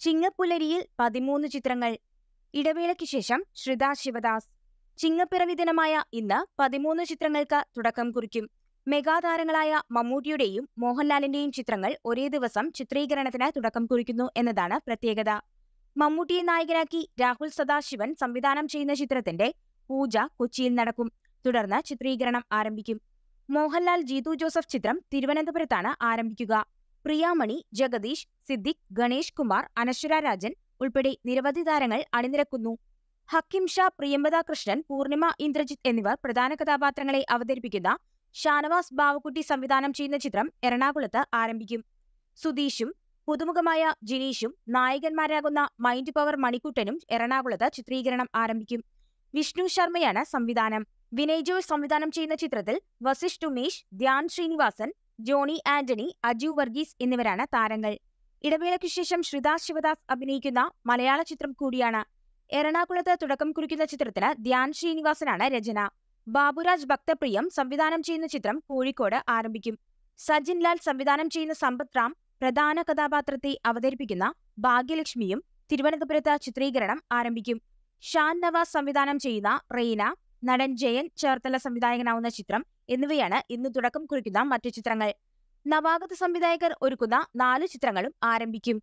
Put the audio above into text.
ചിങ്ങപ്പുലരിയിൽ പതിമൂന്ന് ചിത്രങ്ങൾ. ഇടവേളയ്ക്ക് ശേഷം ശ്രിത ശിവദാസ്. ചിങ്ങപ്പിറവി ദിനമായ ഇന്ന് പതിമൂന്ന് ചിത്രങ്ങൾക്ക് തുടക്കം കുറിക്കും. മെഗാതാരങ്ങളായ മമ്മൂട്ടിയുടെയും മോഹൻലാലിന്റെയും ചിത്രങ്ങൾ ഒരേ ദിവസം ചിത്രീകരണത്തിന് തുടക്കം കുറിക്കുന്നു എന്നതാണ് പ്രത്യേകത. മമ്മൂട്ടിയെ നായകനാക്കി രാഹുൽ സദാശിവൻ സംവിധാനം ചെയ്യുന്ന ചിത്രത്തിന്റെ പൂജ കൊച്ചിയിൽ നടക്കും. തുടർന്ന് ചിത്രീകരണം ആരംഭിക്കും. മോഹൻലാൽ ജീതു ജോസഫ് ചിത്രം തിരുവനന്തപുരത്താണ് ആരംഭിക്കുക. പ്രിയാമണി ജഗദീഷ് സിദ്ദിഖ് ഗണേഷ് കുമാർ അനശ്വര രാജൻ ഉൾപ്പെടെ നിരവധി താരങ്ങൾ അണിനിരക്കുന്നു. ഹക്കിം ഷാ പ്രിയംവദ കൃഷ്ണൻ പൂർണിമ ഇന്ദ്രജിത്ത് എന്നിവർ പ്രധാന കഥാപാത്രങ്ങളെ അവതരിപ്പിക്കുന്ന ഷാനവാസ് ബാവക്കുട്ടി സംവിധാനം ചെയ്യുന്ന ചിത്രം എറണാകുളത്ത് ആരംഭിക്കും. സുധീഷും പുതുമുഖമായ ജിനീഷും നായകന്മാരാകുന്ന മൈൻഡ് പവർ മണിക്കുട്ടനും എറണാകുളത്ത് ചിത്രീകരണം ആരംഭിക്കും. വിഷ്ണു ശർമ്മയാണ് സംവിധാനം. വിനയ് ജോയ് സംവിധാനം ചെയ്യുന്ന ചിത്രത്തിൽ വസിഷ്ഠ് ഉമേഷ് ധ്യാൻ ശ്രീനിവാസൻ ജോണി ആന്റണി അജു വർഗീസ് എന്നിവരാണ് താരങ്ങൾ. ഇടവേളയ്ക്ക് ശേഷം ശ്രീദാസ് ശിവദാസ് അഭിനയിക്കുന്ന മലയാള ചിത്രം കൂടിയാണ്. എറണാകുളത്ത് തുടക്കം കുറിക്കുന്ന ചിത്രത്തിന് ധ്യാൻ ശ്രീനിവാസനാണ് രചന. ബാബുരാജ് ഭക്തപ്രിയം സംവിധാനം ചെയ്യുന്ന ചിത്രം കോഴിക്കോട് ആരംഭിക്കും. സജിൻ ലാൽ സംവിധാനം ചെയ്യുന്ന സമ്പത്രാം റാം പ്രധാന കഥാപാത്രത്തെ അവതരിപ്പിക്കുന്ന ഭാഗ്യലക്ഷ്മിയും തിരുവനന്തപുരത്ത് ചിത്രീകരണം ആരംഭിക്കും. ഷാൻ നവാസ് സംവിധാനം ചെയ്യുന്ന റെയ്ന നടൻ ജയൻ ചേർത്തല സംവിധായകനാവുന്ന ചിത്രം എന്നിവയാണ് ഇന്ന് തുടക്കം കുറിക്കുന്ന മറ്റു ചിത്രങ്ങൾ. നവാഗത സംവിധായകർ ഒരുക്കുന്ന നാല് ചിത്രങ്ങളും ആരംഭിക്കും.